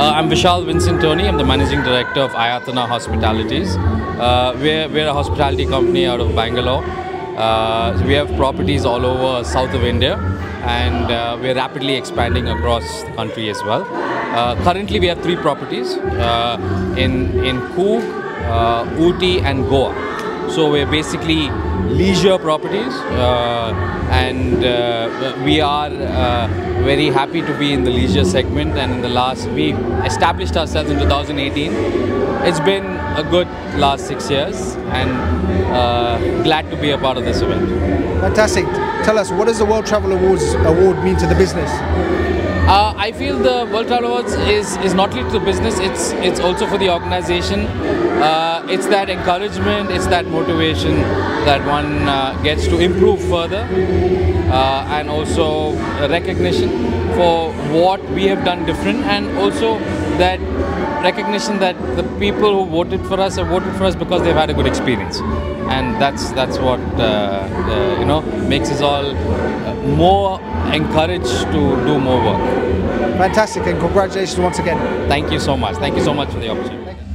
Uh, I'm Vishal Vincent Tony. I'm the managing director of Ayatana Hospitalities. Uh, we're, we're a hospitality company out of Bangalore. Uh, we have properties all over south of India and uh, we're rapidly expanding across the country as well. Uh, currently, we have three properties uh, in, in Coorg, Ooty, and Goa. So we're basically leisure properties, uh, and uh, we are uh, very happy to be in the leisure segment. And in the last, we established ourselves in 2018. It's been a good last six years, and uh, glad to be a part of this event. Fantastic. Tell us, what does the World Travel Awards award mean to the business? Uh, I feel the World Travel Awards is, is not only to the business, it's it's also for the organization. Uh, it's that encouragement, it's that motivation that one uh, gets to improve further, uh, and also recognition for what we have done different, and also that recognition that the people who voted for us have voted for us because they've had a good experience, and that's that's what uh, uh, you know makes us all uh, more encouraged to do more work. Fantastic, and congratulations once again. Thank you so much. Thank you so much for the opportunity.